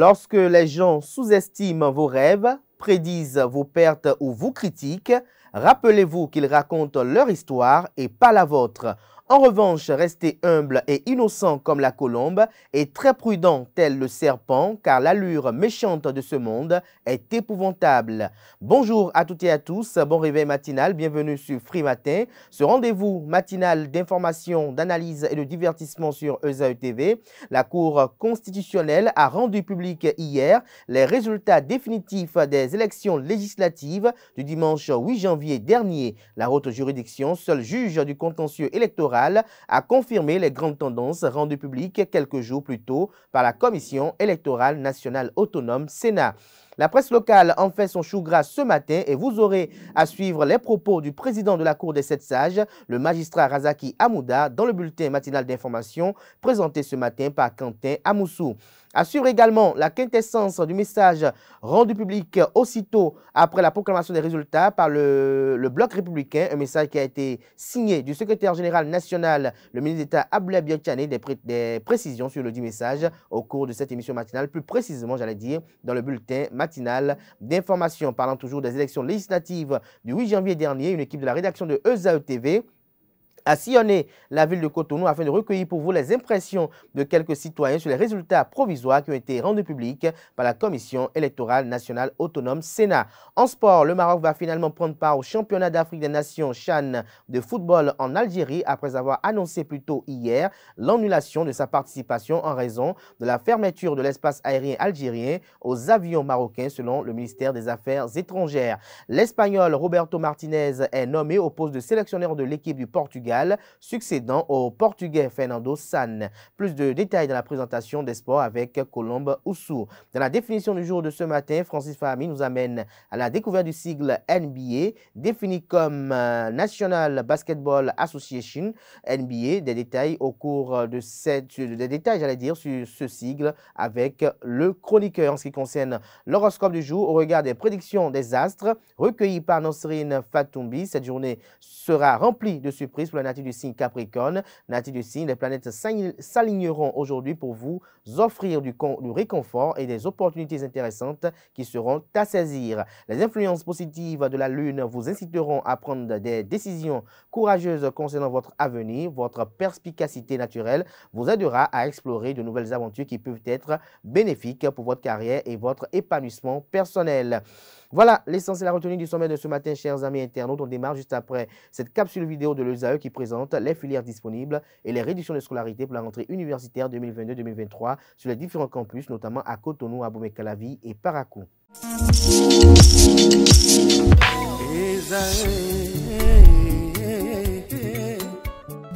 Lorsque les gens sous-estiment vos rêves, prédisent vos pertes ou vous critiquent, rappelez-vous qu'ils racontent leur histoire et pas la vôtre. En revanche, restez humble et innocent comme la colombe et très prudent tel le serpent, car l'allure méchante de ce monde est épouvantable. Bonjour à toutes et à tous, bon réveil matinal, bienvenue sur Free Matin, ce rendez-vous matinal d'information, d'analyse et de divertissement sur ESAE TV. La Cour constitutionnelle a rendu public hier les résultats définitifs des élections législatives du dimanche 8 janvier dernier. La haute juridiction, seul juge du contentieux électoral, a confirmé les grandes tendances rendues publiques quelques jours plus tôt par la Commission électorale nationale autonome Sénat. La presse locale en fait son chou gras ce matin et vous aurez à suivre les propos du président de la Cour des Sept Sages, le magistrat Razaki Amouda, dans le bulletin matinal d'information présenté ce matin par Quentin Amoussou assure également la quintessence du message rendu public aussitôt après la proclamation des résultats par le, Bloc républicain, un message qui a été signé du secrétaire général national, le ministre d'État Abdoulaye Biotchane, des, précisions sur le dit message au cours de cette émission matinale, plus précisément, j'allais dire, dans le bulletin matinal d'information. Parlant toujours des élections législatives du 8 janvier dernier, une équipe de la rédaction de ESAE TV a sillonné la ville de Cotonou afin de recueillir pour vous les impressions de quelques citoyens sur les résultats provisoires qui ont été rendus publics par la Commission électorale nationale autonome Sénat. En sport, le Maroc va finalement prendre part au championnat d'Afrique des Nations Chan de football en Algérie après avoir annoncé plus tôt hier l'annulation de sa participation en raison de la fermeture de l'espace aérien algérien aux avions marocains selon le ministère des Affaires étrangères. L'Espagnol Roberto Martinez est nommé au poste de sélectionneur de l'équipe du Portugal succédant au Portugais Fernando San. Plus de détails dans la présentation des sports avec Colombe Oussou. Dans la définition du jour de ce matin, Francis Fahmy nous amène à la découverte du sigle NBA, défini comme euh, National Basketball Association, NBA, des détails au cours de cette, des détails, j'allais dire, sur ce sigle avec le chroniqueur en ce qui concerne l'horoscope du jour au regard des prédictions des astres recueillies par Nosrine Fatoumbi. Cette journée sera remplie de surprises pour la nature du signe Capricorne. Nature du signe, les planètes s'aligneront aujourd'hui pour vous offrir du, réconfort et des opportunités intéressantes qui seront à saisir. Les influences positives de la Lune vous inciteront à prendre des décisions courageuses concernant votre avenir. Votre perspicacité naturelle vous aidera à explorer de nouvelles aventures qui peuvent être bénéfiques pour votre carrière et votre épanouissement personnel. Voilà l'essentiel à retenir du sommet de ce matin, chers amis internautes. On démarre juste après cette capsule vidéo de l'ESAE qui présente les filières disponibles et les réductions de scolarité pour la rentrée universitaire 2022-2023 sur les différents campus, notamment à Cotonou, à Bomekalavi et Parakou.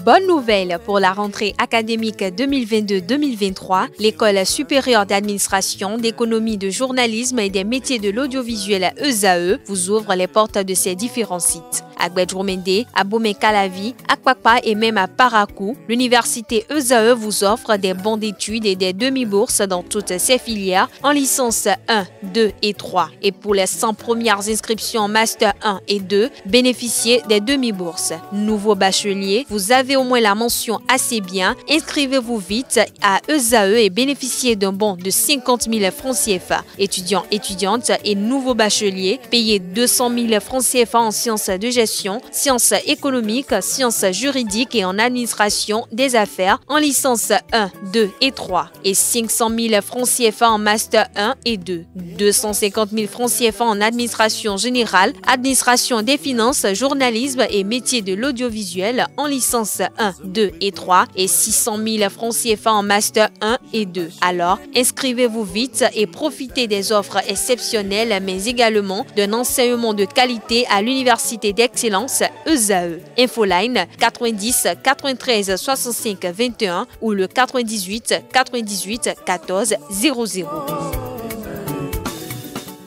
Bonne nouvelle pour la rentrée académique 2022-2023. L'École supérieure d'administration, d'économie, de journalisme et des métiers de l'audiovisuel ESAE vous ouvre les portes de ses différents sites à Gbedjourmende, à Bomé-Calavi, à Kwakpa et même à Parakou, l'université ESAE vous offre des bons d'études et des demi-bourses dans toutes ses filières en licence 1, 2 et 3. Et pour les 100 premières inscriptions en master 1 et 2, bénéficiez des demi-bourses. Nouveau bachelier, vous avez au moins la mention assez bien. Inscrivez-vous vite à ESAE et bénéficiez d'un bon de 50 000 francs CFA. Étudiants, étudiantes et nouveaux bacheliers, payez 200 000 francs CFA en sciences de gestion sciences économiques, sciences juridiques et en administration des affaires en licence 1, 2 et 3 et 500 000 francs CFA en master 1 et 2, 250 000 francs CFA en administration générale, administration des finances, journalisme et métiers de l'audiovisuel en licence 1, 2 et 3 et 600 000 francs CFA en master 1 et 2. Alors, inscrivez-vous vite et profitez des offres exceptionnelles mais également d'un enseignement de qualité à l'Université d'Aix excellence ESAE. Infoline 90 93 65 21 ou le 98 98 14 00.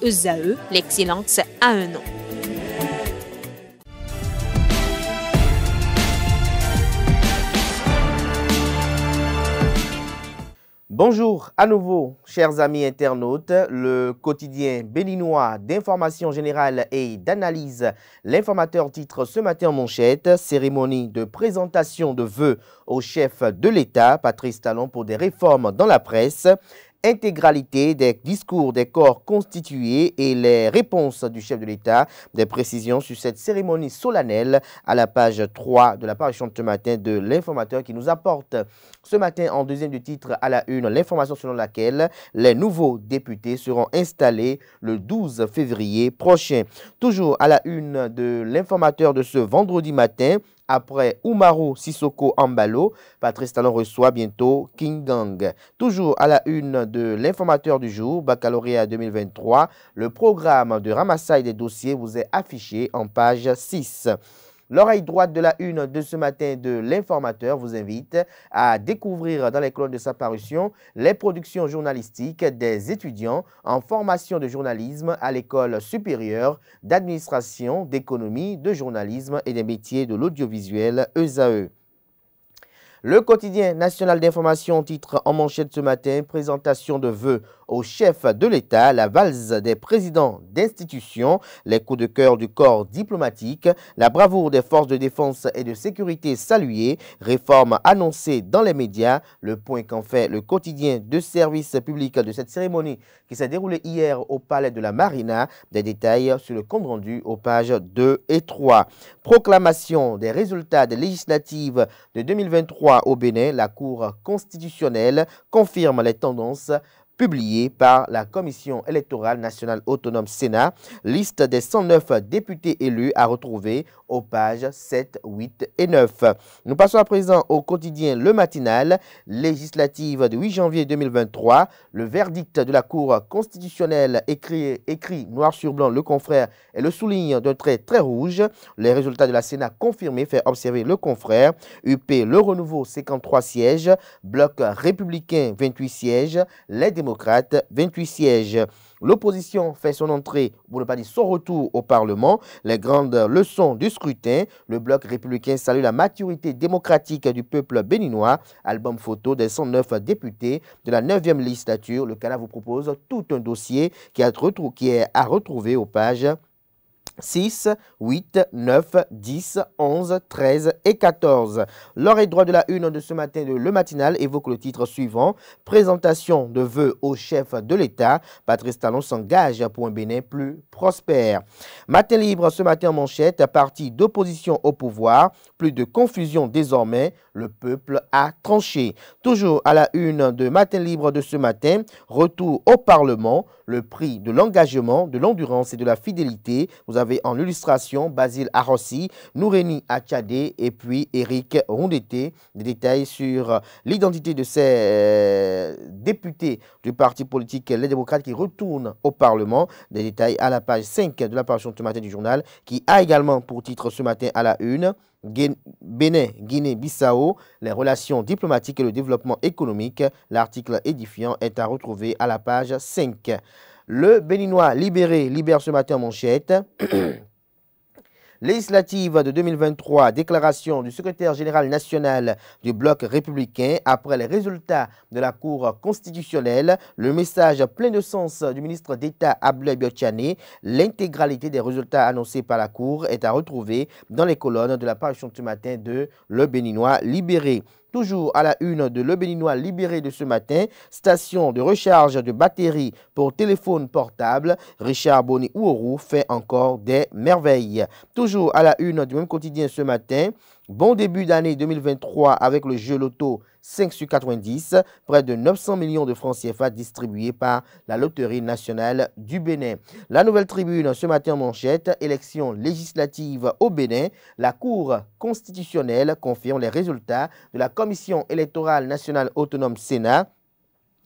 ESAE, l'excellence à un nom. Bonjour à nouveau, chers amis internautes. Le quotidien béninois d'information générale et d'analyse, l'informateur titre ce matin en manchette, cérémonie de présentation de vœux au chef de l'État, Patrice Talon, pour des réformes dans la presse. Intégralité des discours des corps constitués et les réponses du chef de l'État. Des précisions sur cette cérémonie solennelle à la page 3 de la parution de ce matin de l'informateur qui nous apporte ce matin en deuxième du titre à la une l'information selon laquelle les nouveaux députés seront installés le 12 février prochain. Toujours à la une de l'informateur de ce vendredi matin, après Umaru Sissoko Ambalo, Patrice Talon reçoit bientôt King Gang. Toujours à la une de l'informateur du jour, baccalauréat 2023, le programme de ramassage des dossiers vous est affiché en page 6. L'oreille droite de la une de ce matin de l'informateur vous invite à découvrir dans les colonnes de sa parution les productions journalistiques des étudiants en formation de journalisme à l'école supérieure d'administration, d'économie, de journalisme et des métiers de l'audiovisuel ESAE. Le quotidien national d'information titre en manchette ce matin présentation de vœux au chef de l'État, la valse des présidents d'institutions, les coups de cœur du corps diplomatique, la bravoure des forces de défense et de sécurité saluée, réforme annoncée dans les médias, le point qu'en fait le quotidien de service public de cette cérémonie qui s'est déroulée hier au palais de la Marina, des détails sur le compte rendu aux pages 2 et 3. Proclamation des résultats des législatives de 2023 au Bénin, la Cour constitutionnelle confirme les tendances publié par la Commission électorale nationale autonome Sénat. Liste des 109 députés élus à retrouver aux pages 7, 8 et 9. Nous passons à présent au quotidien Le Matinal, législative du 8 janvier 2023. Le verdict de la Cour constitutionnelle écrit, écrit noir sur blanc le confrère et le souligne d'un trait très rouge. Les résultats de la Sénat confirmés fait observer le confrère. UP, le renouveau 53 sièges, bloc républicain 28 sièges, les démocrates 28 sièges. L'opposition fait son entrée, pour ne pas dire son retour au Parlement. Les grandes leçons du scrutin. Le bloc républicain salue la maturité démocratique du peuple béninois. Album photo des 109 députés de la 9e législature. Le Canada vous propose tout un dossier qui est à retrouver aux pages 6, 8, 9, 10, 11, 13 et 14. L'oreille droite de la une de ce matin de Le Matinal évoque le titre suivant Présentation de vœux au chef de l'État. Patrice Talon s'engage pour un Bénin plus prospère. Matin libre ce matin en manchette, parti d'opposition au pouvoir. Plus de confusion désormais. Le peuple a tranché. Toujours à la une de Matin libre de ce matin, retour au Parlement. Le prix de l'engagement, de l'endurance et de la fidélité. Vous en illustration Basile Arossi, Noureni Achade et puis Eric Rondete. Des détails sur l'identité de ces euh, députés du parti politique Les Démocrates qui retournent au Parlement. Des détails à la page 5 de la parution ce matin du journal qui a également pour titre ce matin à la une Bénin, Guinée-Bissau, les relations diplomatiques et le développement économique. L'article édifiant est à retrouver à la page 5. Le Béninois libéré libère ce matin manchette. Législative de 2023, déclaration du secrétaire général national du bloc républicain après les résultats de la Cour constitutionnelle, le message plein de sens du ministre d'État Abdoulaye Biochane, l'intégralité des résultats annoncés par la Cour est à retrouver dans les colonnes de la parution de ce matin de Le Béninois libéré. Toujours à la une de Le Béninois libéré de ce matin, station de recharge de batteries pour téléphone portable, Richard Boni Ouourou fait encore des merveilles. Toujours à la une du même quotidien ce matin, Bon début d'année 2023 avec le jeu loto 5 sur 90, près de 900 millions de francs CFA distribués par la Loterie nationale du Bénin. La nouvelle tribune ce matin manchette, élection législative au Bénin. La Cour constitutionnelle confirme les résultats de la Commission électorale nationale autonome Sénat.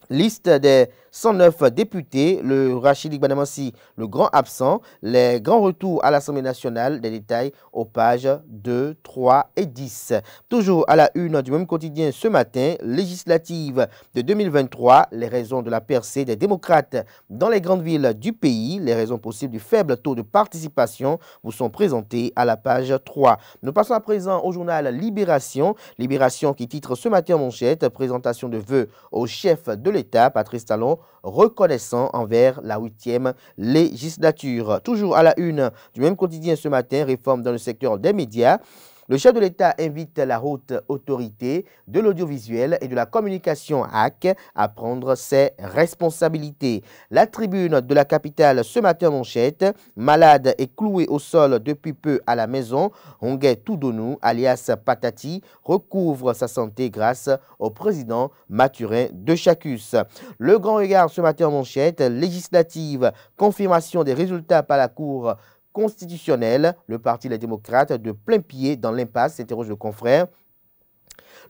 Liste des 109 députés, le Rachid Banamassi, le grand absent, les grands retours à l'Assemblée nationale, des détails aux pages 2, 3 et 10. Toujours à la une du même quotidien ce matin, législative de 2023, les raisons de la percée des démocrates dans les grandes villes du pays, les raisons possibles du faible taux de participation vous sont présentées à la page 3. Nous passons à présent au journal Libération, Libération qui titre ce matin en manchette, présentation de vœux au chef de l'État, Patrice Talon, reconnaissant envers la huitième législature. Toujours à la une du même quotidien ce matin, réforme dans le secteur des médias. Le chef de l'État invite la haute autorité de l'audiovisuel et de la communication HAC à prendre ses responsabilités. La tribune de la capitale ce matin manchette, malade et cloué au sol depuis peu à la maison, Honguet Toudonou, alias Patati, recouvre sa santé grâce au président Mathurin de Chacus. Le grand regard ce matin en manchette, législative, confirmation des résultats par la Cour constitutionnelle, le Parti Les démocrates de plein pied dans l'impasse, s'interroge le confrère.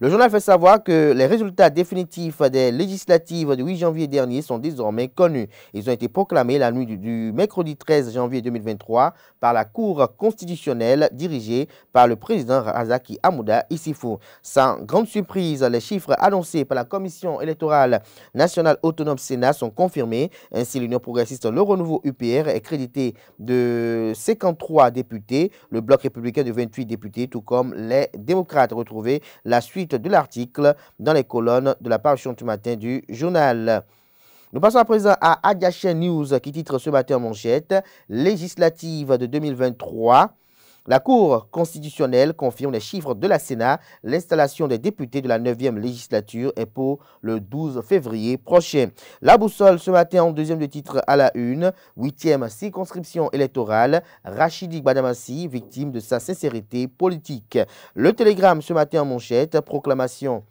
Le journal fait savoir que les résultats définitifs des législatives du 8 janvier dernier sont désormais connus. Ils ont été proclamés la nuit du, mercredi 13 janvier 2023 par la Cour constitutionnelle dirigée par le président Razaki Amouda Issifou. Sans grande surprise, les chiffres annoncés par la Commission électorale nationale autonome Sénat sont confirmés. Ainsi, l'Union progressiste Le Renouveau UPR est crédité de 53 députés, le Bloc républicain de 28 députés, tout comme les démocrates retrouvés. La suite de l'article dans les colonnes de la parution du matin du journal. Nous passons à présent à Adiachen News qui titre ce matin en manchette Législative de 2023. La Cour constitutionnelle confirme les chiffres de la Sénat. L'installation des députés de la 9e législature est pour le 12 février prochain. La boussole ce matin en deuxième de titre à la une. Huitième circonscription électorale. Rachidi Badamassi, victime de sa sincérité politique. Le télégramme ce matin en manchette. Proclamation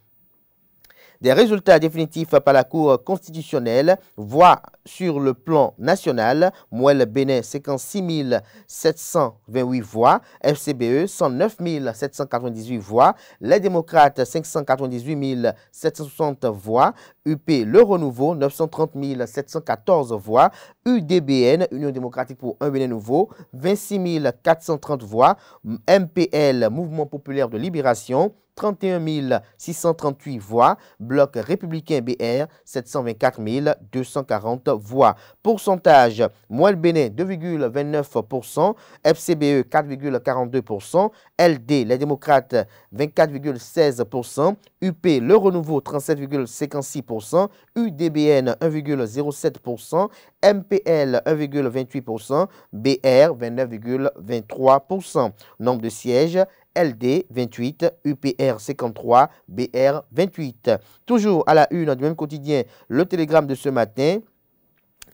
des résultats définitifs par la Cour constitutionnelle, voix sur le plan national, Mouel Bénin 56 728 voix, FCBE 109 798 voix, les démocrates 598 760 voix, UP Le Renouveau 930 714 voix, UDBN, Union démocratique pour un Bénin nouveau, 26 430 voix, MPL, Mouvement populaire de libération, 31 638 voix. Bloc républicain BR, 724 240 voix. Pourcentage, Moelle Bénin, 2,29%. FCBE, 4,42%. LD, les démocrates, 24,16%. UP, le renouveau, 37,56%. UDBN, 1,07%. MPL 1,28%, BR 29,23%. Nombre de sièges LD 28, UPR 53, BR 28. Toujours à la une du même quotidien, le télégramme de ce matin.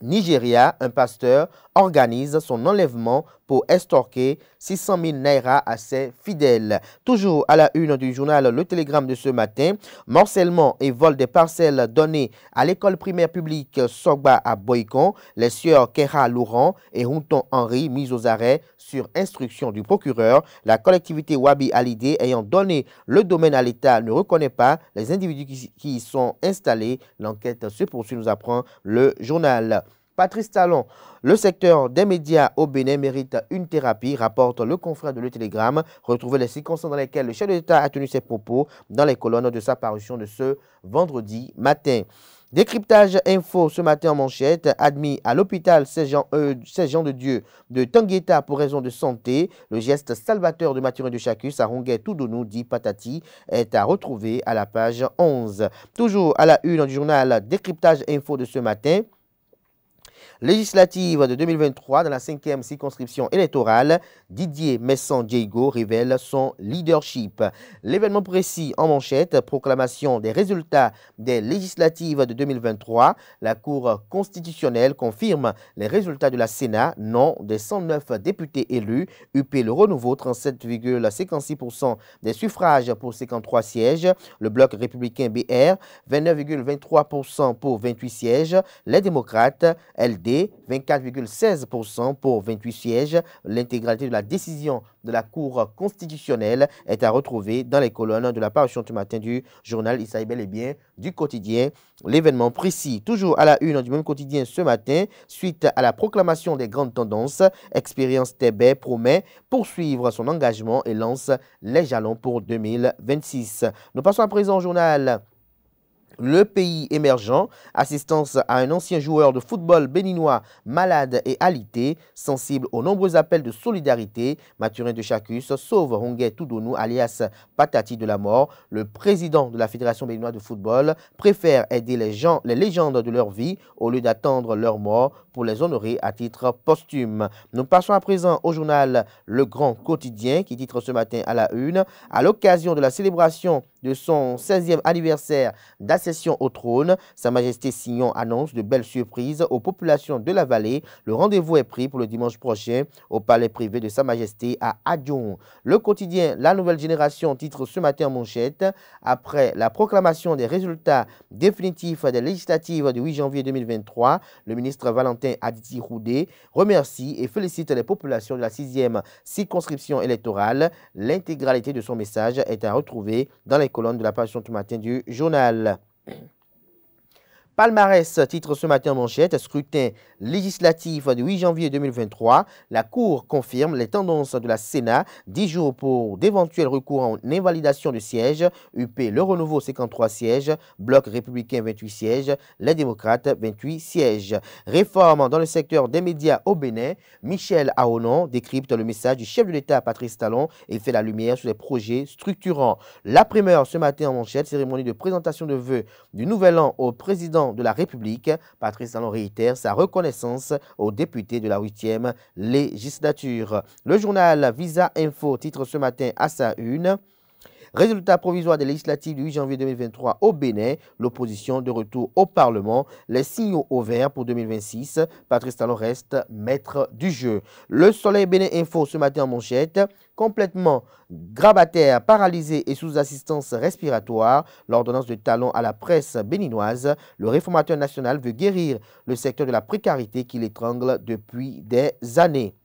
Nigeria, un pasteur organise son enlèvement pour estorquer 600 000 naira à ses fidèles. Toujours à la une du journal Le Télégramme de ce matin, morcellement et vol des parcelles données à l'école primaire publique Sogba à Boycon, les sieurs Kera Laurent et Hunton Henry mis aux arrêts sur instruction du procureur. La collectivité Wabi Alidé ayant donné le domaine à l'État ne reconnaît pas les individus qui y sont installés. L'enquête se poursuit, nous apprend le journal. Patrice Talon, le secteur des médias au Bénin mérite une thérapie, rapporte le confrère de Le Télégramme. Retrouvez les circonstances dans lesquelles le chef de l'État a tenu ses propos dans les colonnes de sa parution de ce vendredi matin. Décryptage info ce matin en manchette, admis à l'hôpital Saint-Jean euh, de Dieu de Tangueta pour raison de santé. Le geste salvateur de Mathurin de Chacus à Ronguet dit Patati, est à retrouver à la page 11. Toujours à la une du journal Décryptage info de ce matin législative de 2023 dans la cinquième circonscription électorale, Didier Messon-Diego révèle son leadership. L'événement précis en manchette, proclamation des résultats des législatives de 2023. La Cour constitutionnelle confirme les résultats de la Sénat, non des 109 députés élus. UP Le Renouveau, 37,56% des suffrages pour 53 sièges. Le Bloc républicain BR, 29,23% pour 28 sièges. Les démocrates, LD, 24,16% pour 28 sièges. L'intégralité de la décision de la Cour constitutionnelle est à retrouver dans les colonnes de la parution du matin du journal Il bel et bien du quotidien. L'événement précis, toujours à la une du même quotidien ce matin, suite à la proclamation des grandes tendances, Expérience TB promet poursuivre son engagement et lance les jalons pour 2026. Nous passons à présent au journal Le pays émergent, assistance à un ancien joueur de football béninois malade et alité, sensible aux nombreux appels de solidarité. Mathurin de Chacus sauve Hongé Toudonou, alias Patati de la mort. Le président de la Fédération béninoise de football préfère aider les, gens, les légendes de leur vie au lieu d'attendre leur mort pour les honorer à titre posthume. Nous passons à présent au journal Le Grand Quotidien qui titre ce matin à la une, à l'occasion de la célébration de son 16e anniversaire d'accession au trône, Sa Majesté Signon annonce de belles surprises aux populations de la vallée. Le rendez-vous est pris pour le dimanche prochain au palais privé de Sa Majesté à Adjon. Le quotidien La Nouvelle Génération titre ce matin en manchette après la proclamation des résultats définitifs des législatives du 8 janvier 2023, le ministre Valentin Aditi Roudé remercie et félicite les populations de la 6e circonscription électorale. L'intégralité de son message est à retrouver dans les colonne de la page du matin du journal. Palmarès titre ce matin en manchette, scrutin législatif du 8 janvier 2023. La Cour confirme les tendances de la Sénat. 10 jours pour d'éventuels recours en invalidation de sièges. UP, le renouveau 53 sièges. Bloc républicain 28 sièges. Les démocrates 28 sièges. Réforme dans le secteur des médias au Bénin. Michel Aonon décrypte le message du chef de l'État Patrice Talon et fait la lumière sur les projets structurants. La primeur ce matin en manchette, cérémonie de présentation de vœux du nouvel an au de la République, Patrice Talon réitère sa reconnaissance aux députés de la 8e législature. Le journal Visa Info titre ce matin à sa une. Résultat provisoire des législatives du 8 janvier 2023 au Bénin, l'opposition de retour au Parlement, les signaux au vert pour 2026. Patrice Talon reste maître du jeu. Le Soleil Bénin Info ce matin en manchette, complètement grabataire, paralysé et sous assistance respiratoire, l'ordonnance de talon à la presse béninoise, le réformateur national veut guérir le secteur de la précarité qui l'étrangle depuis des années.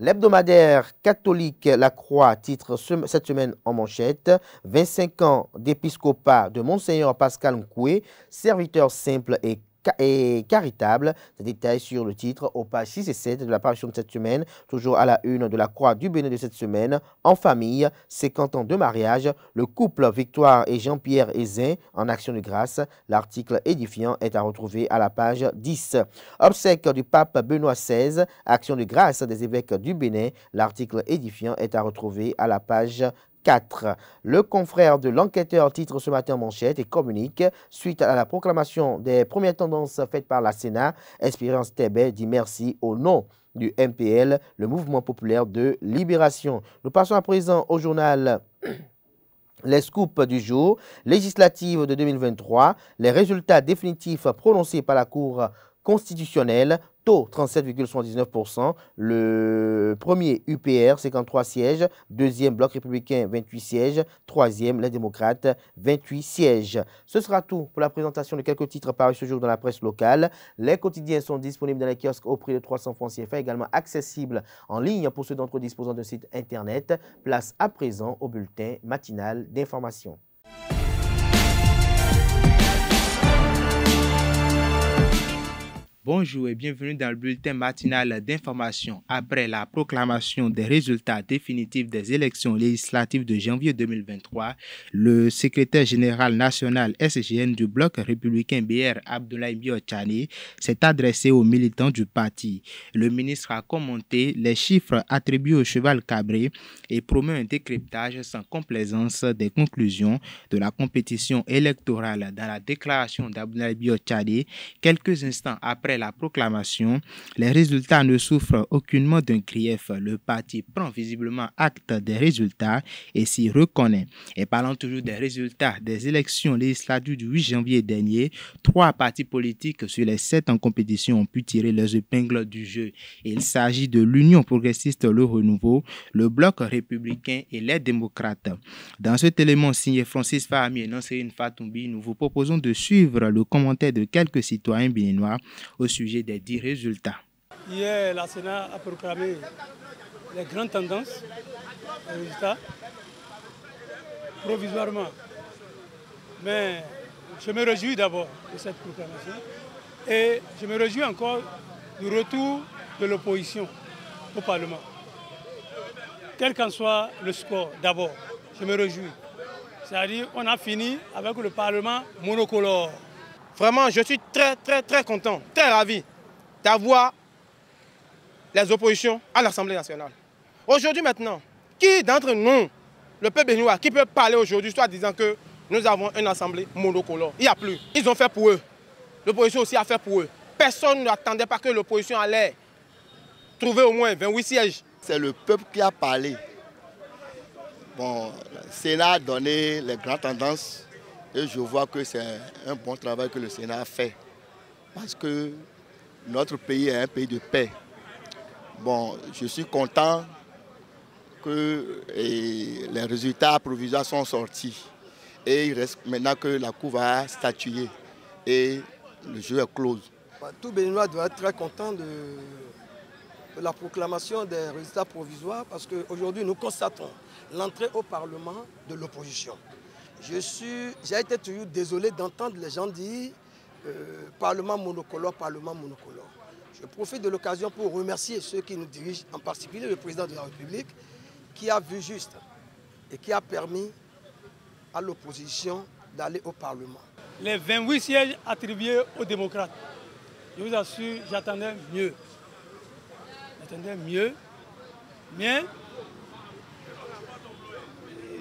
L'hebdomadaire catholique La Croix titre cette semaine en manchette. 25 ans d'épiscopat de Monseigneur Pascal Nkoué, serviteur simple et et charitable. Des détails sur le titre au page 6 et 7 de la parution de cette semaine, toujours à la une de la Croix du Bénin de cette semaine. En famille, 50 ans de mariage, le couple Victoire et Jean-Pierre Ezin en action de grâce. L'article édifiant est à retrouver à la page 10. Obsèque du pape Benoît XVI, action de grâce des évêques du Bénin. L'article édifiant est à retrouver à la page 4. Le confrère de l'enquêteur titre ce matin manchette et communique suite à la proclamation des premières tendances faites par la Sénat. Espérance Tébé dit merci au nom du MPL, le mouvement populaire de libération. Nous passons à présent au journal les scoops du jour, législative de 2023, les résultats définitifs prononcés par la Cour constitutionnelle 37,79%. Le premier UPR, 53 sièges. Deuxième Bloc républicain, 28 sièges. Troisième, les démocrates, 28 sièges. Ce sera tout pour la présentation de quelques titres parus ce jour dans la presse locale. Les quotidiens sont disponibles dans les kiosques au prix de 300 francs CFA, également accessibles en ligne pour ceux d'entre eux disposant d'un site internet. Place à présent au bulletin matinal d'information. Bonjour et bienvenue dans le bulletin matinal d'information. Après la proclamation des résultats définitifs des élections législatives de janvier 2023, le secrétaire général national SGN du bloc républicain BR Abdoulaye Biochani s'est adressé aux militants du parti. Le ministre a commenté les chiffres attribués au cheval cabré et promet un décryptage sans complaisance des conclusions de la compétition électorale dans la déclaration d'Abdoulaye Biochani quelques instants après la proclamation, les résultats ne souffrent aucunement d'un grief. Le parti prend visiblement acte des résultats et s'y reconnaît. Et parlant toujours des résultats des élections législatives du 8 janvier dernier, trois partis politiques sur les sept en compétition ont pu tirer leurs épingles du jeu. Il s'agit de l'Union progressiste Le Renouveau, le Bloc républicain et les démocrates. Dans cet élément signé Francis Fahmi et Nancerine Fatoumbi, nous vous proposons de suivre le commentaire de quelques citoyens béninois sujet des dix résultats. Hier, la Sénat a proclamé les grandes tendances, les résultats, provisoirement. Mais je me réjouis d'abord de cette proclamation et je me réjouis encore du retour de l'opposition au Parlement. Quel qu'en soit le score, d'abord, je me réjouis. C'est-à-dire qu'on a fini avec le Parlement monocolore. Vraiment, je suis très, très, très content, très ravi d'avoir les oppositions à l'Assemblée nationale. Aujourd'hui maintenant, qui d'entre nous, le peuple béninois, qui peut parler aujourd'hui, soit disant que nous avons une assemblée monocolore? Il n'y a plus. Ils ont fait pour eux. L'opposition aussi a fait pour eux. Personne n'attendait pas que l'opposition allait trouver au moins 28 sièges. C'est le peuple qui a parlé. Bon, le Sénat a donné les grandes tendances et je vois que c'est un bon travail que le Sénat a fait. Parce que notre pays est un pays de paix. Bon, je suis content que les résultats provisoires sont sortis. Et il reste maintenant que la Cour va statuer et le jeu est clos. Bah, tout Béninois doit être très content de, la proclamation des résultats provisoires parce qu'aujourd'hui nous constatons l'entrée au Parlement de l'opposition. Je suis, j'ai été toujours désolé d'entendre les gens dire euh, Parlement monocolore, Parlement monocolore. Je profite de l'occasion pour remercier ceux qui nous dirigent, en particulier le président de la République, qui a vu juste et qui a permis à l'opposition d'aller au Parlement. Les 28 sièges attribués aux démocrates, je vous assure, j'attendais mieux. J'attendais mieux, mais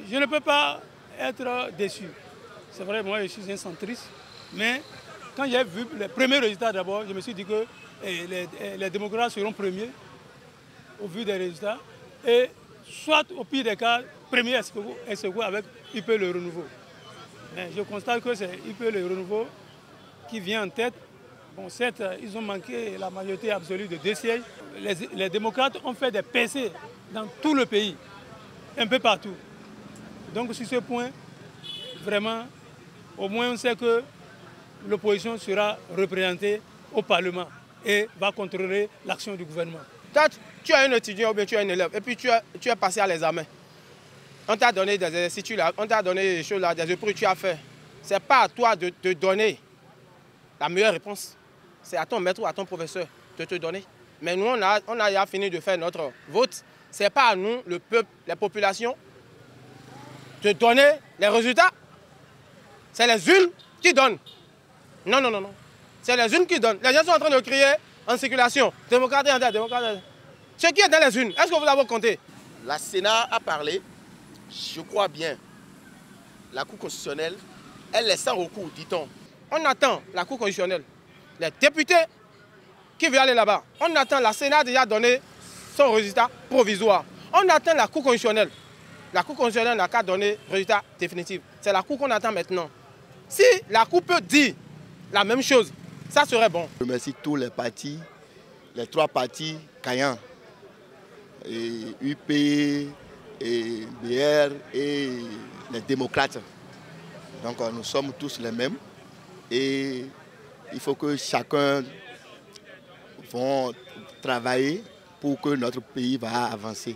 je ne peux pas être déçu. C'est vrai, moi je suis un centriste, mais quand j'ai vu les premiers résultats d'abord, je me suis dit que eh, les, eh, les démocrates seront premiers au vu des résultats. Et soit au pire des cas, premier second avec IP le renouveau. Mais je constate que c'est IP le renouveau qui vient en tête. Bon, certes, ils ont manqué la majorité absolue de deux sièges. Les, les démocrates ont fait des PC dans tout le pays, un peu partout. Donc sur ce point, vraiment, au moins on sait que l'opposition sera représentée au Parlement et va contrôler l'action du gouvernement. tu as un étudiant ou bien tu as un élève et puis tu, tu es passé à l'examen. On t'a donné des exercices, on t'a donné des choses là, des que tu as fait. Ce n'est pas à toi de te donner la meilleure réponse. C'est à ton maître ou à ton professeur de te donner. Mais nous, on a, on a fini de faire notre vote. Ce n'est pas à nous, le peuple, la population, de donner les résultats. C'est les unes qui donnent. Non, non, non, non. C'est les unes qui donnent. Les gens sont en train de crier en circulation. Démocratie, démocratie. Ce qui est dans les unes, est-ce que vous l'avez compté? La Sénat a parlé, je crois bien. La Cour constitutionnelle, elle laisse sans recours, dit-on. On attend la Cour constitutionnelle. Les députés qui veulent aller là-bas. On attend, la Sénat a déjà donné son résultat provisoire. On attend la Cour constitutionnelle. La Cour constitutionnelle n'a qu'à donner résultat définitif. C'est la Cour qu'on attend maintenant. Si la Cour peut dire la même chose, ça serait bon. Je remercie tous les partis, les trois partis et UP, et BR et les démocrates. Donc nous sommes tous les mêmes et il faut que chacun va travailler pour que notre pays va avancer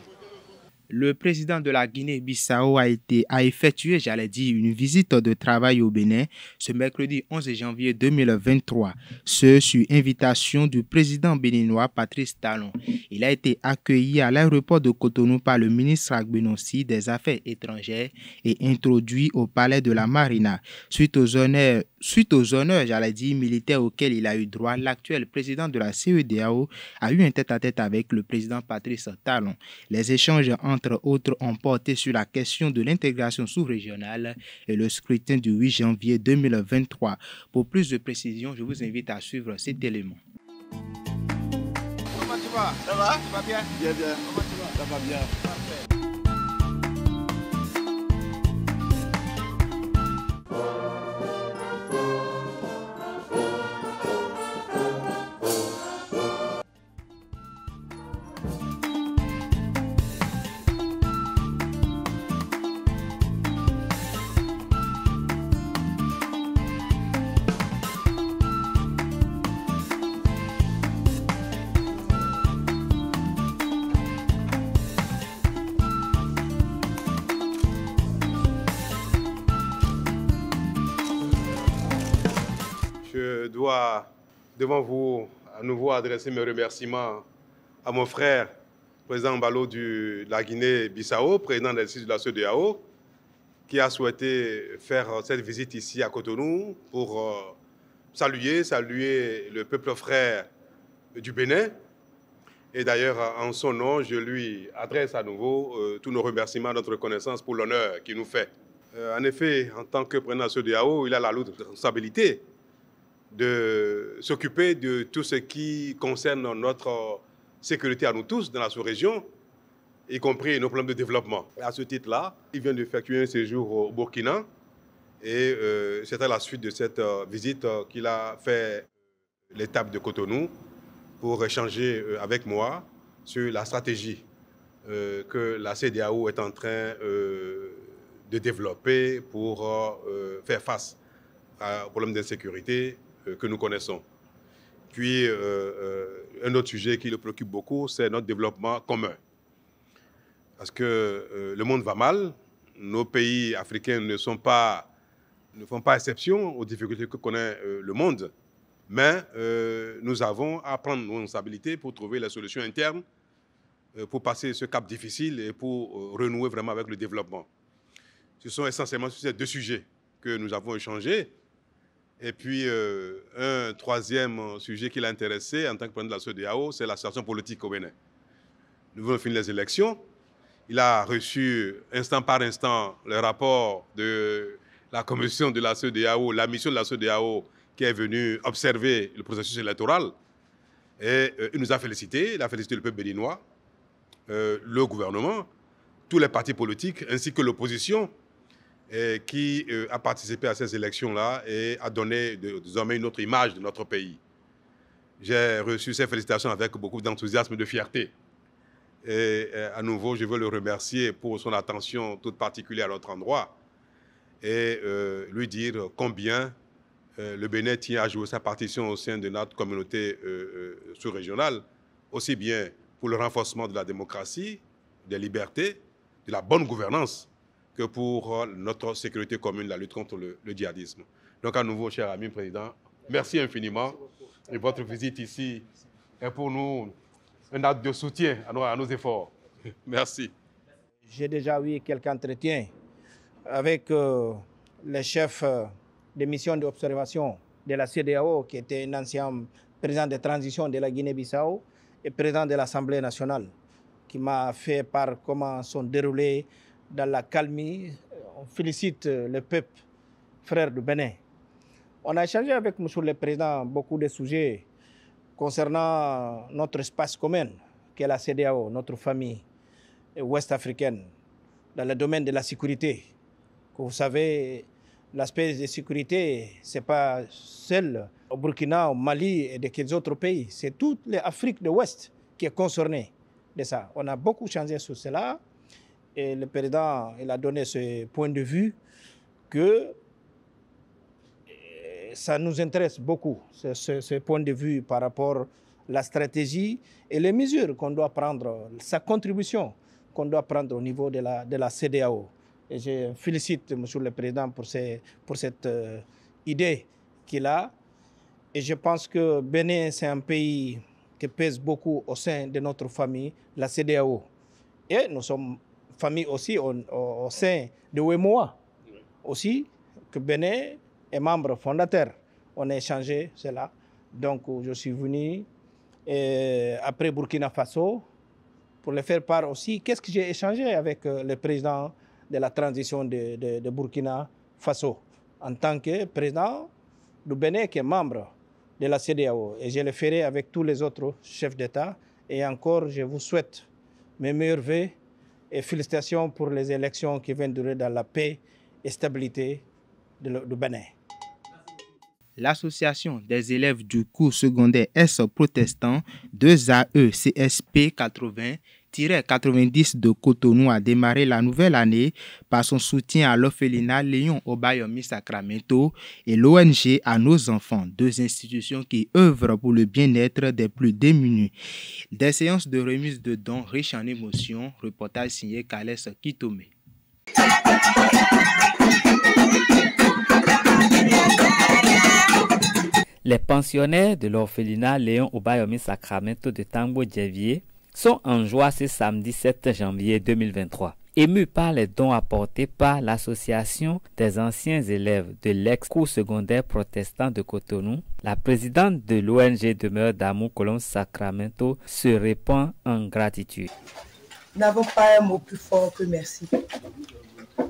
le président de la Guinée-Bissau a a effectué, j'allais dire, une visite de travail au Bénin ce mercredi 11 janvier 2023, ce sur invitation du président béninois Patrice Talon. Il a été accueilli à l'aéroport de Cotonou par le ministre Agbenossi des Affaires étrangères et introduit au palais de la Marina. Suite aux honneurs, suite aux honneurs, j'allais dire, militaires auxquels il a eu droit, l'actuel président de la CEDAO a eu un tête-à-tête -tête avec le président Patrice Talon. Les échanges entre autres, ont porté sur la question de l'intégration sous-régionale et le scrutin du 8 janvier 2023. Pour plus de précisions, je vous invite à suivre cet élément. Comment tu vas? Ça va? Tu vas bien? Bien, bien. Comment tu vas? Ça va bien. Devant vous à nouveau adresser mes remerciements à mon frère, président Balo de la Guinée-Bissau, président de la CEDEAO, qui a souhaité faire cette visite ici à Cotonou pour euh, saluer, saluer le peuple frère du Bénin. Et d'ailleurs, en son nom, je lui adresse à nouveau euh, tous nos remerciements, notre reconnaissance pour l'honneur qu'il nous fait. Euh, en effet, en tant que président de AO, il a la lourde responsabilité de s'occuper de tout ce qui concerne notre sécurité à nous tous dans la sous-région, y compris nos problèmes de développement. À ce titre-là, il vient d'effectuer un séjour au Burkina et euh, c'est à la suite de cette euh, visite euh, qu'il a fait l'étape de Cotonou pour échanger avec moi sur la stratégie que la CDAO est en train de développer pour faire face aux problèmes d'insécurité que nous connaissons. Puis, un autre sujet qui le préoccupe beaucoup, c'est notre développement commun parce que euh, le monde va mal. Nos pays africains ne, sont pas, ne font pas exception aux difficultés que connaît euh, le monde. Mais euh, nous avons à prendre nos responsabilités pour trouver la solution interne, pour passer ce cap difficile et pour renouer vraiment avec le développement. Ce sont essentiellement ces deux sujets que nous avons échangés. Et puis, un troisième sujet qui l'a intéressé en tant que président de la CEDEAO, c'est la politique au Bénin. Nous venons finir les élections. Il a reçu instant par instant le rapport de la commission de la CEDEAO, la mission de la CEDEAO qui est venue observer le processus électoral. Et euh, il nous a félicité, il a félicité le peuple béninois, euh, le gouvernement, tous les partis politiques ainsi que l'opposition qui euh, a participé à ces élections-là et a donné désormais une autre image de notre pays. J'ai reçu ces félicitations avec beaucoup d'enthousiasme et de fierté. Et euh, à nouveau, je veux le remercier pour son attention toute particulière à notre endroit et euh, lui dire combien euh, le Bénin tient à jouer sa partition au sein de notre communauté sous-régionale, aussi bien pour le renforcement de la démocratie, des libertés, de la bonne gouvernance, que pour notre sécurité commune, la lutte contre le, le djihadisme. Donc à nouveau, cher ami président, merci infiniment. Et votre visite ici est pour nous un acte de soutien à nos, à nos efforts. Merci. J'ai déjà eu quelques entretiens avec euh, le chef euh, des missions d'observation de la CDAO, qui était un ancien président de transition de la Guinée-Bissau et président de l'Assemblée nationale, qui m'a fait part comment sont déroulés dans la calmie. On félicite le peuple frère du Bénin. On a échangé avec M. le Président beaucoup de sujets concernant notre espace commun, qui est la CDAO, notre famille ouest-africaine, dans le domaine de la sécurité. vous savez, l'aspect de sécurité, ce n'est pas seul au Burkina, au Mali et de quelques autres pays. C'est toute l'Afrique de l'Ouest qui est concernée de ça. On a beaucoup changé sur cela et le président il a donné ce point de vue que ça nous intéresse beaucoup, ce, point de vue par rapport à la stratégie et les mesures qu'on doit prendre, sa contribution qu'on doit prendre au niveau de la, de la CDAO. Et je félicite M. le Président pour, pour cette euh, idée qu'il a. Et je pense que Bénin, c'est un pays qui pèse beaucoup au sein de notre famille, la CDAO. Et nous sommes famille aussi au, au sein de WEMOA. Aussi, que Bénin et membre fondateur. On a échangé cela. Donc, je suis venu et après Burkina Faso pour le faire part aussi. Qu'est-ce que j'ai échangé avec euh, le président de la transition de, de, Burkina Faso? En tant que président du Bénin qui est membre de la CDAO. Et je le ferai avec tous les autres chefs d'État. Et encore, je vous souhaite mes meilleurs vœux et félicitations pour les élections qui viennent durer dans la paix et stabilité du Bénin. L'association des élèves du cours secondaire S protestant 2AE CSP 80 90 de Cotonou a démarré la nouvelle année par son soutien à l'orphelinat Léon Obayomi Sacramento et l'ONG à nos enfants, deux institutions qui œuvrent pour le bien-être des plus démunis. Des séances de remise de dons riches en émotions, reportage signé Kales Kitome. Les pensionnaires de l'orphelinat Léon Obayomi Sacramento de Tambo Djevier sont en joie ce samedi 7 janvier 2023. Ému par les dons apportés par l'association des anciens élèves de l'ex-cours secondaire protestant de Cotonou, la présidente de l'ONG Demeure d'amour Colombe Sacramento se répand en gratitude. Nous n'avons pas un mot plus fort que merci.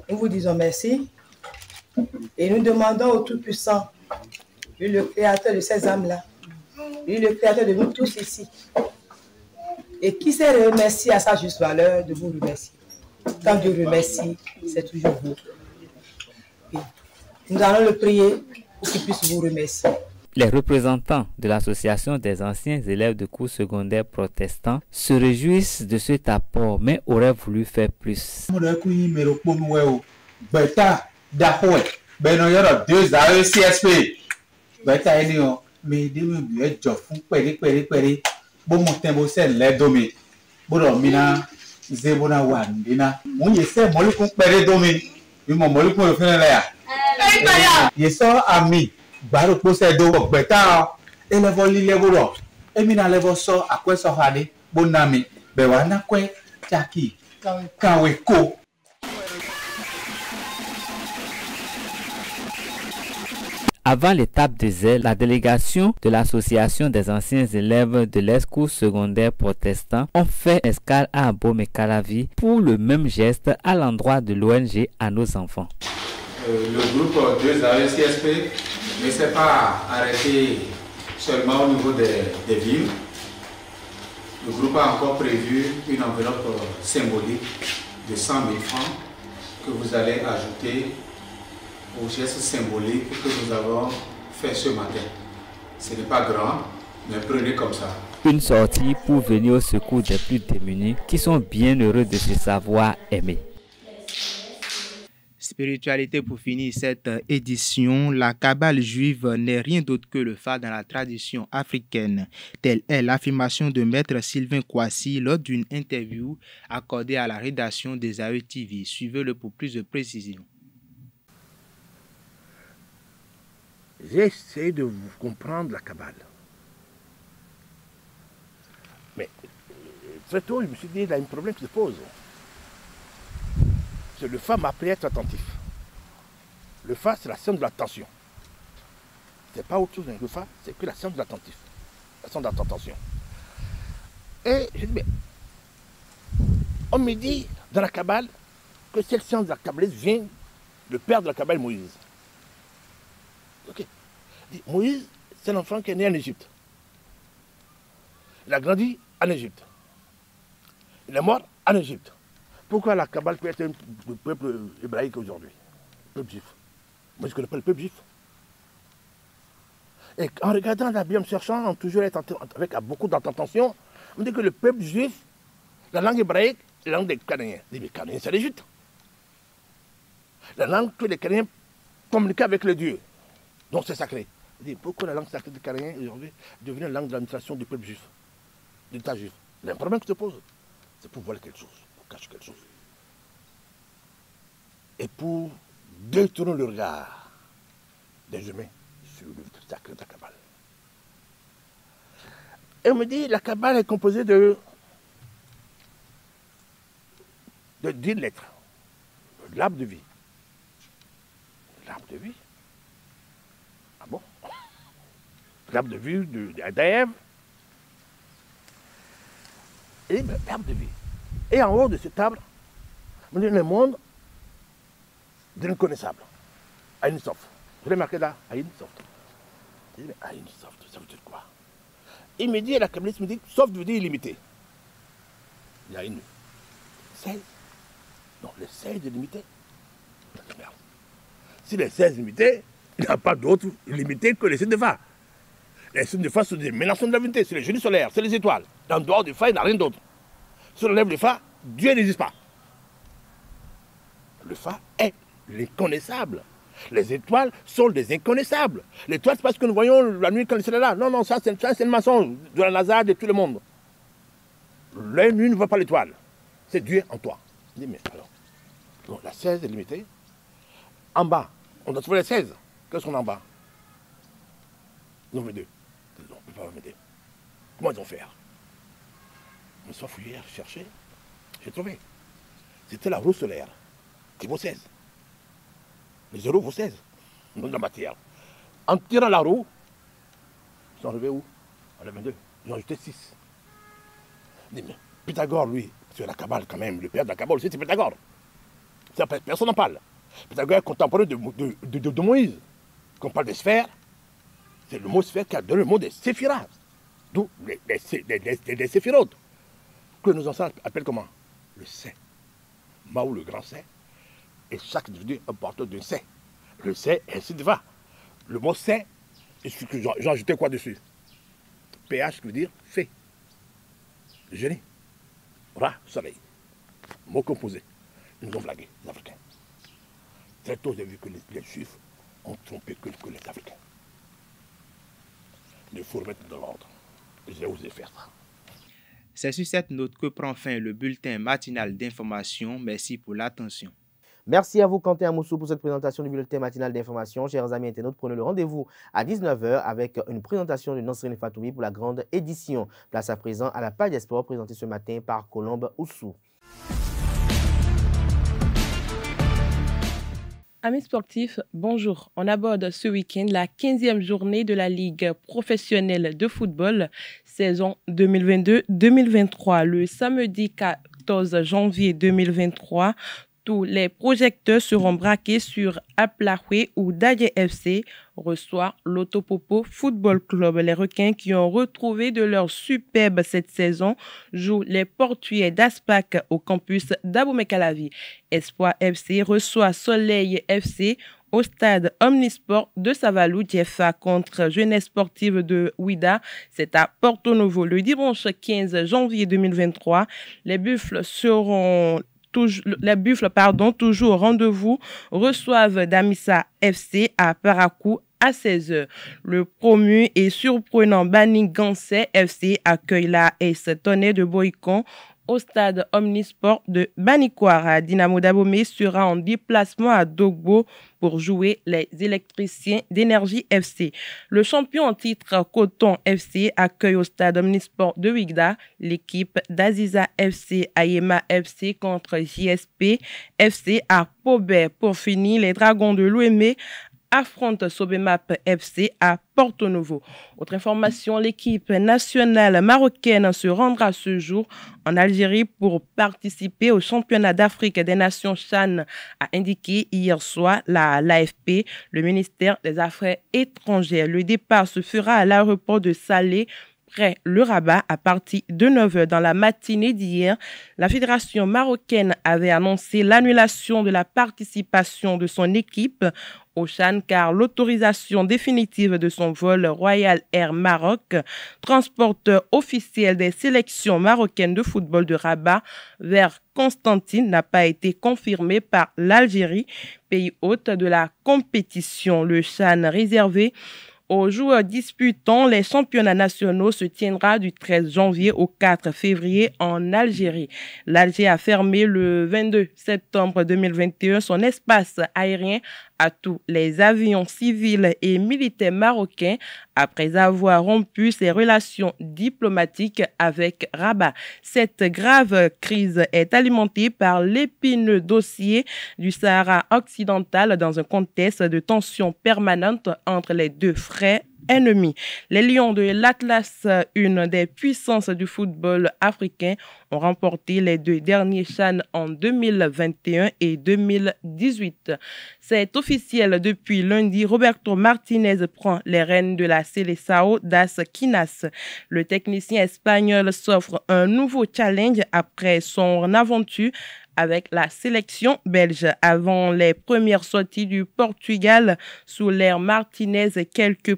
Nous vous disons merci et nous demandons au Tout-Puissant, le créateur de ces âmes-là, le créateur de nous tous ici, et qui s'est remercié à sa juste valeur de vous remercier? Quand Dieu remercie, c'est toujours vous. nous allons le prier pour qu'il puisse vous remercier. Les représentants de l'Association des anciens élèves de cours secondaires protestants se réjouissent de cet apport, mais auraient voulu faire plus. bo mɔtɛ bo sɛ lɛ domi bo dɔ mina ze bo na wa mina mo ye sɛ mɔlikun kpɛ de domi mi. Mɔ mɔlikun yɛ fɛnɛ lɛ ya. ɛyìn tɛ ya. yesɔ ami gbaro kposɛ do gbɛta elɛfɔ lilɛ bo dɔ emina lɛfɔ sɔ akɔɛ sɔ ha de bo na mi. Bɛ kawe ko. Avant l'étape des ailes, la délégation de l'Association des anciens élèves de l'escours secondaire protestant ont fait escale à Abomey Calavi pour le même geste à l'endroit de l'ONG à nos enfants. Euh, le groupe 2 AECSP ne s'est pas arrêté seulement au niveau des, des villes. Le groupe a encore prévu une enveloppe symbolique de 100 000 francs que vous allez ajouter au geste symbolique que nous avons fait ce matin. Ce n'est pas grand, mais prenez comme ça. Une sortie pour venir au secours des plus démunis qui sont bien heureux de se savoir aimer. Spiritualité pour finir cette édition, la Kabbale juive n'est rien d'autre que le phare dans la tradition africaine. Telle est l'affirmation de maître Sylvain Kouassi lors d'une interview accordée à la rédaction des AE TV. Suivez-le pour plus de précisions. J'ai essayé de vous comprendre la Kabbale. Mais très tôt, je me suis dit, il y a un problème qui se pose. Le fa m'a appris à être attentif. Le fa, c'est la science de l'attention. C'est pas autre chose. Le fa, c'est que la science de l'attentif. La science de l'attention. Et je dis, mais on me dit dans la Kabbale que cette science de la Kabbale vient le père de la Kabbale, Moïse. Ok. Moïse, c'est l'enfant qui est né en Égypte. Il a grandi en Égypte. Il est mort en Égypte. Pourquoi la Kabbale peut être un peuple hébraïque aujourd'hui? Le peuple juif. Moi, je ne connais pas le peuple juif. Et en regardant la Bible, en cherchant, en toujours être avec beaucoup d'attention, on dit que le peuple juif, la langue hébraïque, la langue des Cananéens. Les Cananéens, c'est l'Égypte. La langue que les Cananéens communiquaient avec le Dieu. Donc c'est sacré. Pourquoi la langue sacrée des Cananéens aujourd'hui devient la langue de l'administration du peuple juif, de l'État juif? Un problème qui se pose. C'est pour voir quelque chose, pour cacher quelque chose. Et pour détourner le regard des humains sur le sacré de la Kabbale. Et on me dit, la Kabbale est composée de, de 10 lettres. L'arbre de vie. L'arbre de vie. Ah bon L'arbre de vie d'Ève. Et l'arbre de vie. Et en haut de cet arbre, on dit le monde de l'inconnaissable. Aïn Soft. Vous l'avez marqué là Aïn Soft. Il dit, Aïn Soft, ça veut dire quoi? Il me dit, la kabbaliste me dit, Soft veut dire illimité. Il y a une 16. Donc les 16 est limité. Si les 16 limités, il n'y a pas d'autre limité que les signes de phare. Les signes de fa sont des mélançons de la vérité, c'est les génies solaires, c'est les étoiles. En dehors du fa, il n'y a rien d'autre. Si on enlève le fa, Dieu n'existe pas. Le fa est l'inconnaissable. Les étoiles sont des inconnaissables. L'étoile, c'est parce que nous voyons la nuit quand le soleil est là. Non, non, ça, c'est le mensonge de la NASA, de tout le monde. L'œil nu ne voit pas l'étoile. C'est Dieu en toi. Alors, la 16 est limitée. En bas, on doit trouver les 16. Qu'est-ce qu'on a en bas? Nombre 2. Comment ils vont faire Ils sont fouillés, chercher. J'ai trouvé. c'était la roue solaire qui vaut 16. Les zéros vaut 16 dans la matière. En tirant la roue, ils sont arrivés où? À la 22. Ils ont ajouté 6. Mais Pythagore, lui, c'est la cabale quand même, le père de la cabale, c'est Pythagore. Personne n'en parle. Pythagore est contemporain de, de, de, Moïse. Quand on parle des sphères, c'est le mot sphère qui a donné le mot des séphiras. D'où les, les. Que nos anciens appellent comment? Le C. Mao, le grand C. Et chaque individu est un porteur d'un C. Le C, ainsi de va. Le mot C, j'ai ajouté quoi dessus? PH qui veut dire fait. Génie. Ra, soleil. Mot composé. Ils nous ont blagué, les Africains. Très tôt, j'ai vu que les, Juifs ont trompé que, les Africains. Il faut remettre de l'ordre. J'ai osé faire ça. C'est sur cette note que prend fin le bulletin matinal d'information. Merci pour l'attention. Merci à vous, Quentin Amoussou, pour cette présentation du bulletin matinal d'information. Chers amis internautes, prenez le rendez-vous à 19h avec une présentation de Nasrin Fatoumi pour la grande édition. Place à présent à la page des sports présentée ce matin par Colombe Oussou. Amis sportifs, bonjour. On aborde ce week-end la 15e journée de la Ligue professionnelle de football, saison 2022-2023. Le samedi 14 janvier 2023, tous les projecteurs seront braqués sur Aplahwe ou Dadje FC reçoit l'Autopopo Football Club. Les requins qui ont retrouvé de leur superbe cette saison jouent les portugais d'Aspac au campus d'Abomey-Calavi. Espoir FC reçoit Soleil FC au stade Omnisport de Savalou, DFA contre Jeunesse sportive de Ouida. C'est à Porto Novo le dimanche 15 janvier 2023. Les buffles seront les buffles, pardon, toujours rendez-vous, reçoivent Damissa FC à Paracou à 16h. Le promu et surprenant Banning Gansé FC accueille la S Tonnet de Boycon au stade Omnisport de Banikwara. Dynamo Dabomé sera en déplacement à Dogbo pour jouer les électriciens d'énergie FC. Le champion en titre Coton FC accueille au stade Omnisport de Wigda l'équipe d'Aziza FC Ayema FC contre JSP FC à Pobet. Pour finir, les Dragons de l'OME affronte Sobemap FC à Porto Novo. Autre information, l'équipe nationale marocaine se rendra ce jour en Algérie pour participer au championnat d'Afrique des Nations Chan, a indiqué hier soir la l'AFP, le ministère des Affaires étrangères. Le départ se fera à l'aéroport de Salé près le Rabat à partir de 9h dans la matinée d'hier. La fédération marocaine avait annoncé l'annulation de la participation de son équipe au Chan car l'autorisation définitive de son vol Royal Air Maroc, transporteur officiel des sélections marocaines de football de Rabat vers Constantine, n'a pas été confirmée par l'Algérie, pays hôte de la compétition. Le Chan réservé aux joueurs disputant les championnats nationaux se tiendra du 13 janvier au 4 février en Algérie. L'Algérie a fermé le 22 septembre 2021 son espace aérien à tous les avions civils et militaires marocains après avoir rompu ses relations diplomatiques avec Rabat. Cette grave crise est alimentée par l'épineux dossier du Sahara occidental dans un contexte de tension permanente entre les deux frères Les Lions de l'Atlas, une des puissances du football africain, ont remporté les deux derniers Chans en 2021 et 2018. C'est officiel depuis lundi. Roberto Martinez prend les rênes de la Seleção das Quinas. Le technicien espagnol s'offre un nouveau challenge après son aventure avec la sélection belge. Avant les premières sorties du Portugal sous l'ère Martinez, quelques,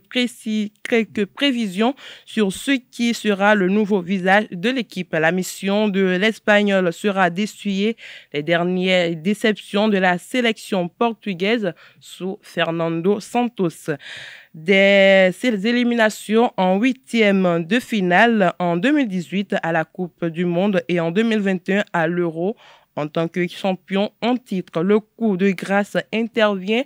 prévisions sur ce qui sera le nouveau visage de l'équipe. La mission de l'Espagnol sera d'essuyer les dernières déceptions de la sélection portugaise sous Fernando Santos des éliminations en huitième de finale en 2018 à la Coupe du Monde et en 2021 à l'Euro En tant que champion en titre, le coup de grâce intervient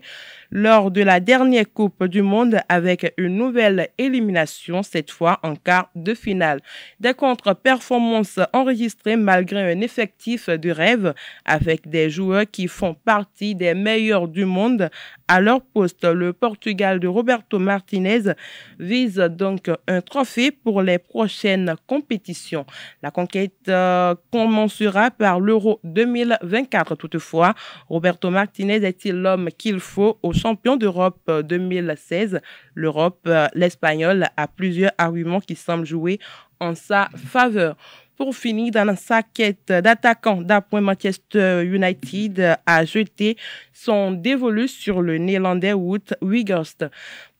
lors de la dernière Coupe du Monde avec une nouvelle élimination, cette fois en quart de finale. Des contre-performances enregistrées malgré un effectif de rêve avec des joueurs qui font partie des meilleurs du monde à leur poste. Le Portugal de Roberto Martinez vise donc un trophée pour les prochaines compétitions. La conquête euh, commencera par l'Euro 2024 toutefois. Roberto Martinez est-il l'homme qu'il faut au champion d'Europe 2016 euh, L'Europe, euh, l'Espagnol a plusieurs arguments qui semblent jouer en sa faveur. Pour finir, dans sa quête d'attaquant d'après Manchester United a jeté son dévolu sur le néerlandais Wout Weghorst.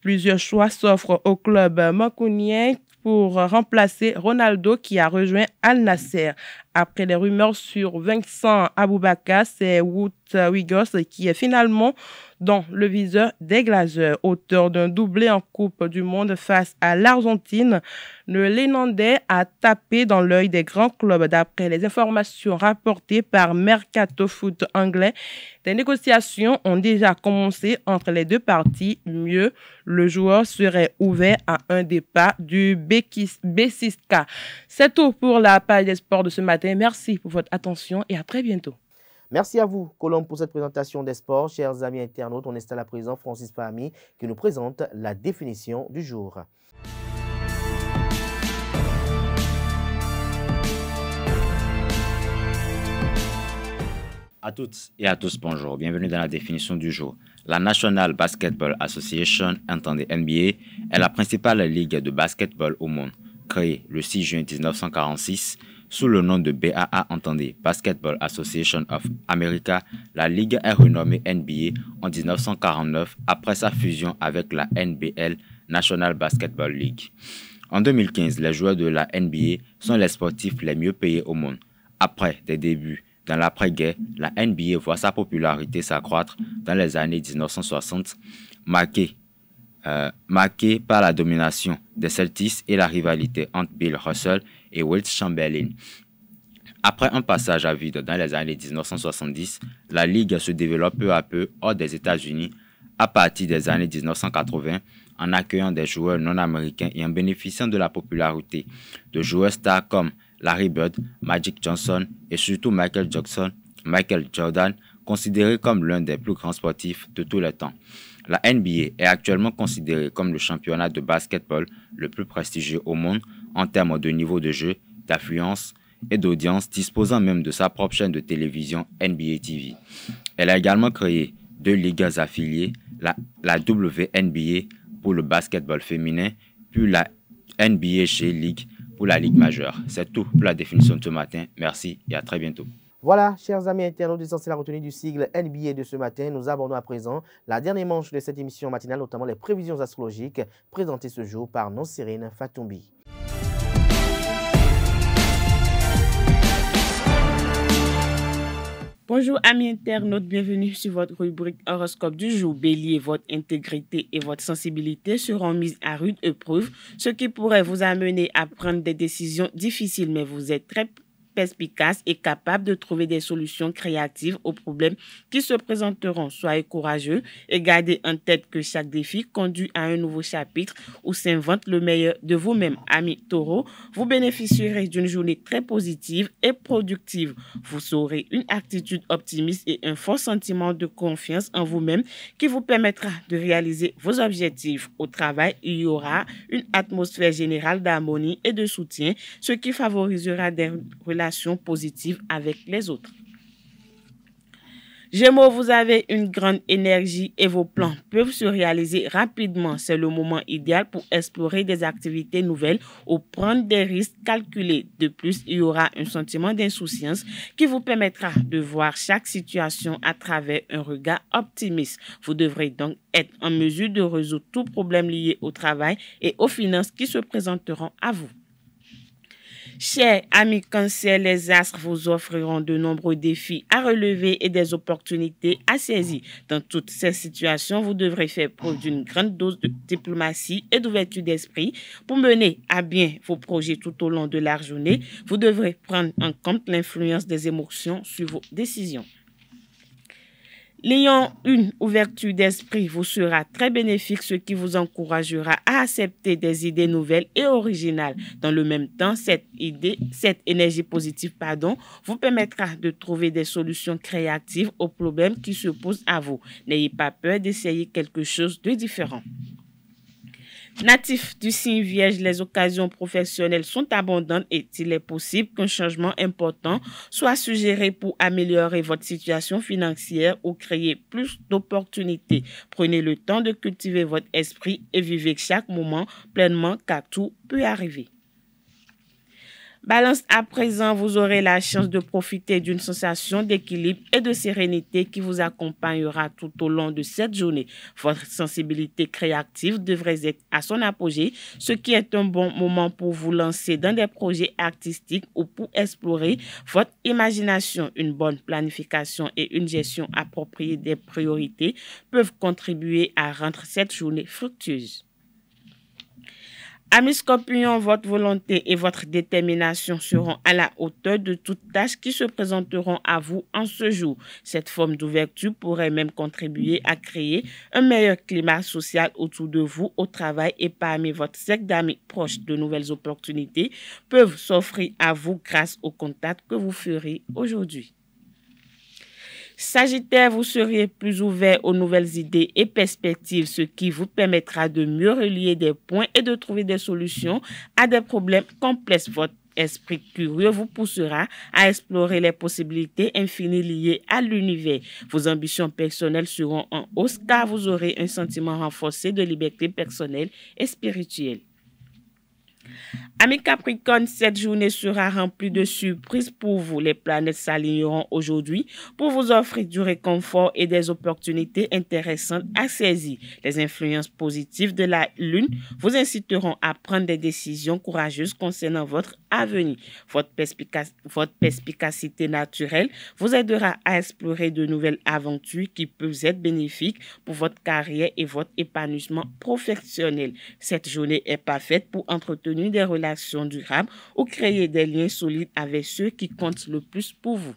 Plusieurs choix s'offrent au club macounien pour remplacer Ronaldo qui a rejoint Al Nasser. Après les rumeurs sur Vincent Aboubaka, c'est Wout Weghorst qui est finalement dans le viseur des Glazers. Auteur d'un doublé en Coupe du Monde face à l'Argentine, le Lénandais a tapé dans l'œil des grands clubs d'après les informations rapportées par Mercato Foot anglais. Des négociations ont déjà commencé entre les deux parties. Mieux, le joueur serait ouvert à un départ du Bessiska. C'est tout pour la page des sports de ce matin. Merci pour votre attention et à très bientôt. Merci à vous, Colombe, pour cette présentation des sports. Chers amis internautes, on installe à présent Francis Fahmy qui nous présente la définition du jour. À toutes et à tous, bonjour. Bienvenue dans la définition du jour. La National Basketball Association, entendez NBA, est la principale ligue de basketball au monde. Créée le 6 juin 1946, sous le nom de BAA, entendez Basketball Association of America, la ligue est renommée NBA en 1949 après sa fusion avec la NBL, National Basketball League. En 2015, les joueurs de la NBA sont les sportifs les mieux payés au monde. Après des débuts dans l'après-guerre, la NBA voit sa popularité s'accroître dans les années 1960, marquée euh, marqué par la domination des Celtics et la rivalité entre Bill Russell et Wilt Chamberlain. Après un passage à vide dans les années 1970, la ligue se développe peu à peu hors des États-Unis à partir des années 1980 en accueillant des joueurs non américains et en bénéficiant de la popularité de joueurs stars comme Larry Bird, Magic Johnson et surtout Michael Jordan, considéré comme l'un des plus grands sportifs de tous les temps. La NBA est actuellement considérée comme le championnat de basketball le plus prestigieux au monde en termes de niveau de jeu, d'affluence et d'audience, disposant même de sa propre chaîne de télévision NBA TV. Elle a également créé deux ligues affiliées, la, WNBA pour le basketball féminin, puis la NBA G League pour la Ligue majeure. C'est tout pour la définition de ce matin. Merci et à très bientôt. Voilà, chers amis internautes, essentiels la retenue du sigle NBA de ce matin. Nous abordons à présent la dernière manche de cette émission matinale, notamment les prévisions astrologiques présentées ce jour par Nonsirine Fatoumbi. Bonjour amis internautes, bienvenue sur votre rubrique horoscope du jour. Bélier, votre intégrité et votre sensibilité seront mises à rude épreuve, ce qui pourrait vous amener à prendre des décisions difficiles, mais vous êtes très perspicace et capable de trouver des solutions créatives aux problèmes qui se présenteront. Soyez courageux et gardez en tête que chaque défi conduit à un nouveau chapitre où s'invente le meilleur de vous-même. Ami taureau, vous bénéficierez d'une journée très positive et productive. Vous aurez une attitude optimiste et un fort sentiment de confiance en vous-même qui vous permettra de réaliser vos objectifs. Au travail, il y aura une atmosphère générale d'harmonie et de soutien, ce qui favorisera des relations positive avec les autres. Gémeaux, vous avez une grande énergie et vos plans peuvent se réaliser rapidement. C'est le moment idéal pour explorer des activités nouvelles ou prendre des risques calculés. De plus, il y aura un sentiment d'insouciance qui vous permettra de voir chaque situation à travers un regard optimiste. Vous devrez donc être en mesure de résoudre tout problème lié au travail et aux finances qui se présenteront à vous. Chers amis cancer, les astres vous offriront de nombreux défis à relever et des opportunités à saisir. Dans toutes ces situations, vous devrez faire preuve d'une grande dose de diplomatie et d'ouverture d'esprit pour mener à bien vos projets tout au long de la journée. Vous devrez prendre en compte l'influence des émotions sur vos décisions. L'ayant une ouverture d'esprit vous sera très bénéfique, ce qui vous encouragera à accepter des idées nouvelles et originales. Dans le même temps, cette énergie positive, pardon, vous permettra de trouver des solutions créatives aux problèmes qui se posent à vous. N'ayez pas peur d'essayer quelque chose de différent. Natif du signe vierge, les occasions professionnelles sont abondantes et il est possible qu'un changement important soit suggéré pour améliorer votre situation financière ou créer plus d'opportunités. Prenez le temps de cultiver votre esprit et vivez chaque moment pleinement car tout peut arriver. Balance à présent, vous aurez la chance de profiter d'une sensation d'équilibre et de sérénité qui vous accompagnera tout au long de cette journée. Votre sensibilité créative devrait être à son apogée, ce qui est un bon moment pour vous lancer dans des projets artistiques ou pour explorer votre imagination. Une bonne planification et une gestion appropriée des priorités peuvent contribuer à rendre cette journée fructueuse. Amis Scorpions, votre volonté et votre détermination seront à la hauteur de toutes tâches qui se présenteront à vous en ce jour. Cette forme d'ouverture pourrait même contribuer à créer un meilleur climat social autour de vous au travail et parmi votre cercle d'amis proches. De nouvelles opportunités peuvent s'offrir à vous grâce au contact que vous ferez aujourd'hui. Sagittaire, vous seriez plus ouvert aux nouvelles idées et perspectives, ce qui vous permettra de mieux relier des points et de trouver des solutions à des problèmes complexes. Votre esprit curieux vous poussera à explorer les possibilités infinies liées à l'univers. Vos ambitions personnelles seront en hausse car vous aurez un sentiment renforcé de liberté personnelle et spirituelle. Amis Capricorne, cette journée sera remplie de surprises pour vous. Les planètes s'aligneront aujourd'hui pour vous offrir du réconfort et des opportunités intéressantes à saisir. Les influences positives de la Lune vous inciteront à prendre des décisions courageuses concernant votre avenir. Votre, votre perspicacité naturelle vous aidera à explorer de nouvelles aventures qui peuvent être bénéfiques pour votre carrière et votre épanouissement professionnel. Cette journée est parfaite pour entretenir des relations durable ou créer des liens solides avec ceux qui comptent le plus pour vous.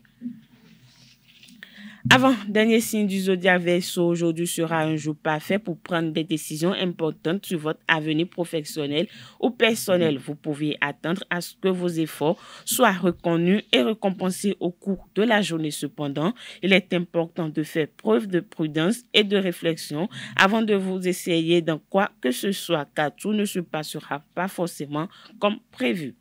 Avant, dernier signe du zodiaque Verseau, aujourd'hui sera un jour parfait pour prendre des décisions importantes sur votre avenir professionnel ou personnel. Vous pouvez attendre à ce que vos efforts soient reconnus et récompensés au cours de la journée. Cependant, il est important de faire preuve de prudence et de réflexion avant de vous essayer dans quoi que ce soit, car tout ne se passera pas forcément comme prévu.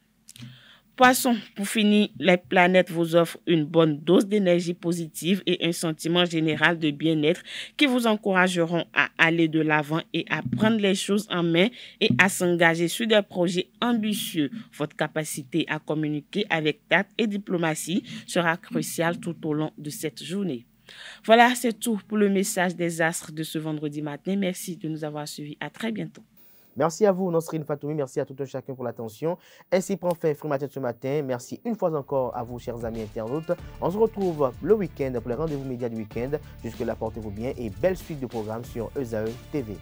Poisson, pour finir, les planètes vous offrent une bonne dose d'énergie positive et un sentiment général de bien-être qui vous encourageront à aller de l'avant et à prendre les choses en main et à s'engager sur des projets ambitieux. Votre capacité à communiquer avec tact et diplomatie sera cruciale tout au long de cette journée. Voilà, c'est tout pour le message des astres de ce vendredi matin. Merci de nous avoir suivis. À très bientôt. Merci à vous, Nosrine Fatoumi. Merci à tout un chacun pour l'attention. Ainsi prend fin Free Matin ce matin. Merci une fois encore à vous, chers amis internautes. On se retrouve le week-end pour les rendez-vous médias du week-end. Jusque-là, portez-vous bien et belle suite de programmes sur ESAE TV.